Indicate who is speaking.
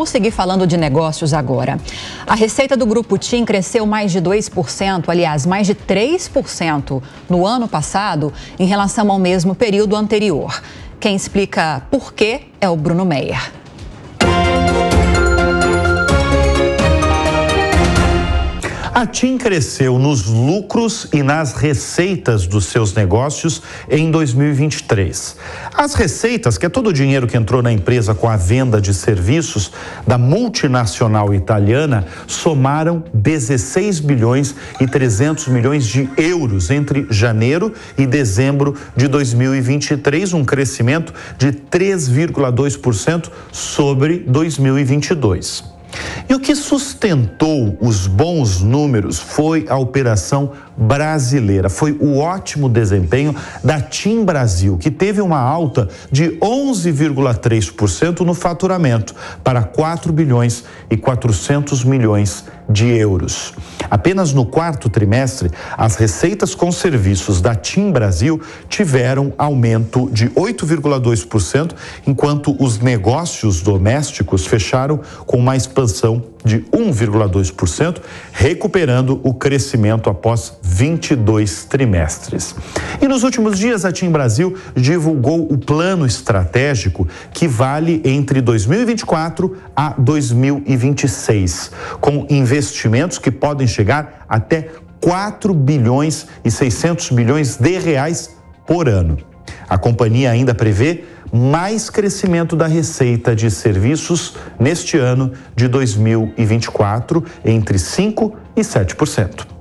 Speaker 1: vamos seguir falando de negócios agora. A receita do Grupo TIM cresceu mais de 2%, aliás, mais de 3% no ano passado em relação ao mesmo período anterior. Quem explica por quê é o Bruno Meyer.
Speaker 2: A TIM cresceu nos lucros e nas receitas dos seus negócios em 2023. As receitas, que é todo o dinheiro que entrou na empresa com a venda de serviços da multinacional italiana, somaram 16 bilhões e 300 milhões de euros entre janeiro e dezembro de 2023, um crescimento de 3,2% sobre 2022. E o que sustentou os bons números foi a operação brasileira. Foi o ótimo desempenho da TIM Brasil, que teve uma alta de 11,3% no faturamento para 4 bilhões e 400 milhões de euros. Apenas no quarto trimestre, as receitas com serviços da TIM Brasil tiveram aumento de 8,2%, enquanto os negócios domésticos fecharam com uma expansão de 1,2%, recuperando o crescimento após 22 trimestres. E nos últimos dias, a TIM Brasil divulgou o plano estratégico que vale entre 2024 a 2026, com investimentos que podem chegar até 4 bilhões e 600 milhões de reais por ano. A companhia ainda prevê mais crescimento da receita de serviços neste ano de 2024, entre 5% e 7%.